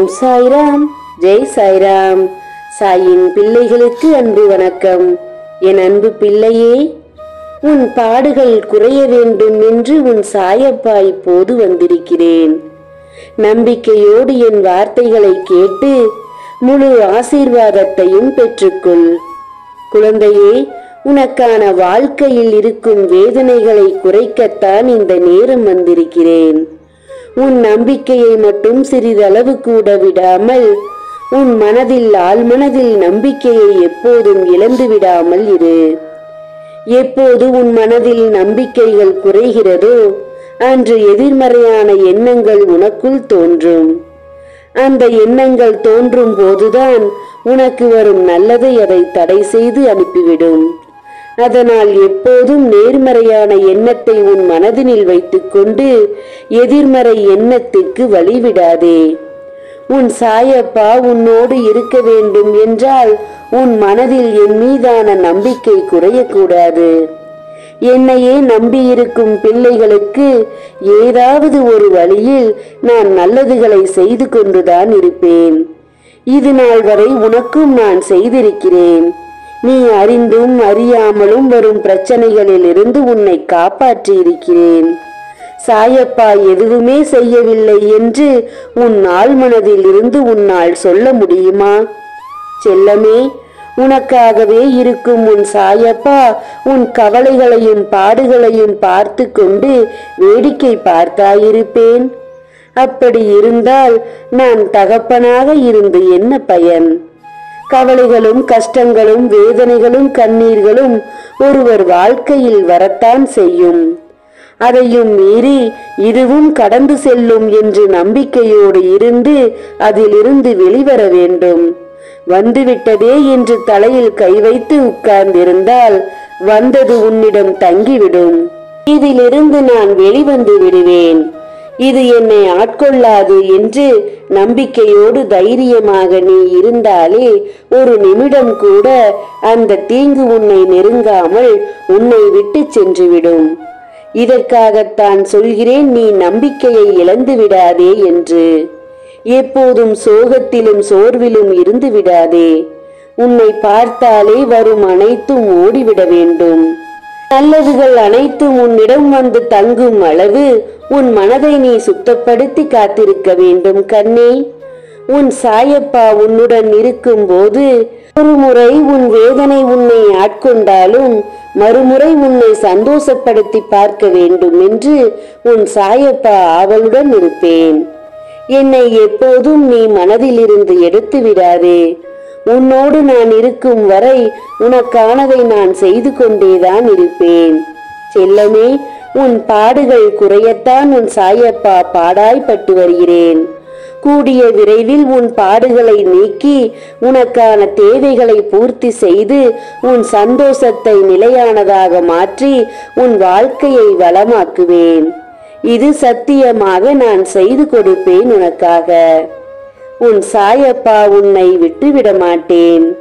ஓம் சாய்ராம். ஜெய் சாய்ராம். சாயின் பிள்ளைகளுக்கு அன்பு வணக்கம். என் அன்பு பிள்ளையே உன் பாடுகள் குறைய வேண்டும் என்று உன் சாயப்பா இப்போது வந்திருக்கிறேன். நம்பிக்கையோடு என் வார்த்தைகளை கேட்டு முழு ஆசீர்வாதத்தையும் பெற்றுக்கொள். குழந்தையே உனக்கான வாழ்க்கையில் இருக்கும் வேதனைகளை குறைக்கத்தான் இந்த நேரம் வந்திருக்கிறேன். உன் நம்பிக்கையை மட்டும் சிறிதளவு கூட விடாமல் உன் மனதில் ஆழ்மனதில் நம்பிக்கையை எப்போதும் இழந்து விடாமல் இரு. எப்போது உன் மனதில் நம்பிக்கைகள் குறைகிறதோ அன்று எதிர்மறையான எண்ணங்கள் உனக்குள் தோன்றும். அந்த எண்ணங்கள் தோன்றும் போதுதான் உனக்கு வரும் நல்லதை அதை தடை செய்து அனுப்பிவிடும். அதனால் எப்போதும் நேர்மறையான எண்ணத்தை உன் மனதினில் வைத்துக்கொண்டு எதிர்மறை எண்ணத்துக்கு வழிவிடாதே. உன் சாயப்பா உன்னோடு இருக்க வேண்டும் என்றால் உன் மனதில் என் மீதான நம்பிக்கை குறையக்கூடாது. என்னையே நம்பியிருக்கும் பிள்ளைகளுக்கு ஏதாவது ஒரு வழியில் நான் நல்லதுகளை செய்து கொண்டுதான் இருப்பேன். இது நாள் வரை உனக்கும் நான் செய்திருக்கிறேன். நீ அறிந்தும் அறியாமலும் வரும் பிரச்சனைகளில் இருந்து உன்னை காப்பாற்றி இருக்கிறேன் சாயப்பா எதுவுமே செய்யவில்லை என்று உன் ஆழ்மனதில் இருந்து உன்னால் சொல்ல முடியுமா? செல்லமே உனக்காகவே இருக்கும் உன் சாயப்பா உன் கவலைகளையும் பாடுகளையும் பார்த்து கொண்டு வேடிக்கை பார்த்தாயிருப்பேன். அப்படி இருந்தால் நான் தகப்பனாக இருந்து என்ன பயன்? கவலைகளும் கஷ்டங்களும் வேதனைகளும் கண்ணீர்களும் ஒருவர் வாழ்க்கையில் வரத்தான் செய்யும். அதையும் மீறி இதுவும் கடந்து செல்லும் என்று நம்பிக்கையோடு இருந்து அதிலிருந்து வெளிவர வேண்டும். வந்துவிட்டதே என்று தலையில் கை வைத்து உட்கார்ந்திருந்தால் வந்தது உன்னிடம் தங்கிவிடும். இதிலிருந்து நான் வெளிவந்து விடுவேன். இது என்னை ஆட்கொள்ளாது என்று நம்பிக்கையோடு தைரியமாக நீ இருந்தாலே ஒரு நிமிடம் கூட அந்த தீங்கு உன்னை நெருங்காமல் உன்னை விட்டு சென்றுவிடும். இதற்காகத்தான் சொல்கிறேன் நீ நம்பிக்கையை இழந்து விடாதே என்று. எப்போதும் சோகத்திலும் சோர்விலும் இருந்து விடாதே. உன்னை பார்த்தாலே வரும் அனைத்தும் ஓடிவிட வேண்டும். நல்லதுகள் அனைத்தும் உன்னிடம் வந்து தங்கும் அளவு உன் மனதை நீ சுத்தப்படுத்தி காத்திருக்க வேண்டும் கண்ணே. உன் சாயப்பா உன்னுடன் இருக்கும்போது ஒரு முறை உன் வேதனை உன்னை ஆட்கொண்டாலும் மறுமுறை உன்னை சந்தோஷப்படுத்தி பார்க்க வேண்டும் என்று உன் சாயப்பா ஆவலுடன் இருப்பேன். என்னை எப்போதும் நீ மனதிலிருந்து எடுத்து விடாதே. உன்னோடு நான் இருக்கும் வரை உனக்கானதை நான் செய்து கொண்டேதான் இருப்பேன். செல்லமே உன் பாடுகள் குறையத்தான் உன் சாயப்பா பாடாய்பட்டு வருகிறேன். கூடிய விரைவில் உன் பாடுகளை நீக்கி உனக்கான தேவைகளை பூர்த்தி செய்து உன் சந்தோஷத்தை நிலையானதாக மாற்றி உன் வாழ்க்கையை வளமாக்குவேன். இது சத்தியமாக நான் செய்து கொடுப்பேன் உனக்காக. உன் சாயப்பா உன்னை விட்டுவிட மாட்டேன்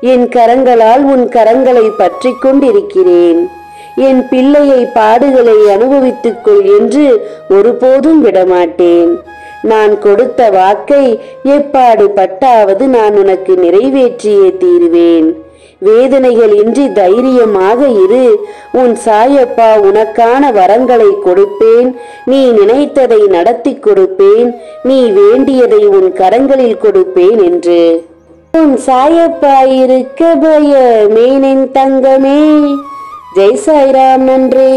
என் கரங்களால் உன் கரங்களை பற்றி கொண்டிருக்கிறேன். என் பிள்ளையை பாடுகளை அனுபவித்துக் கொள் என்று ஒருபோதும் விடமாட்டேன். நான் கொடுத்த வாக்கை எப்பாடு பட்டாவது நான் உனக்கு நிறைவேற்றியே தீருவேன். வேதனைகள் இன்றி தைரியமாக இரு. உன் சாயப்பா உனக்கான வரங்களை கொடுப்பேன். நீ நினைத்ததை நடத்தி கொடுப்பேன். நீ வேண்டியதை உன் கரங்களில் கொடுப்பேன் என்று. உன் சாயப்பா இருக்க பயமேனின் தங்கமே. ஜெய் சாய்ராம் நன்றி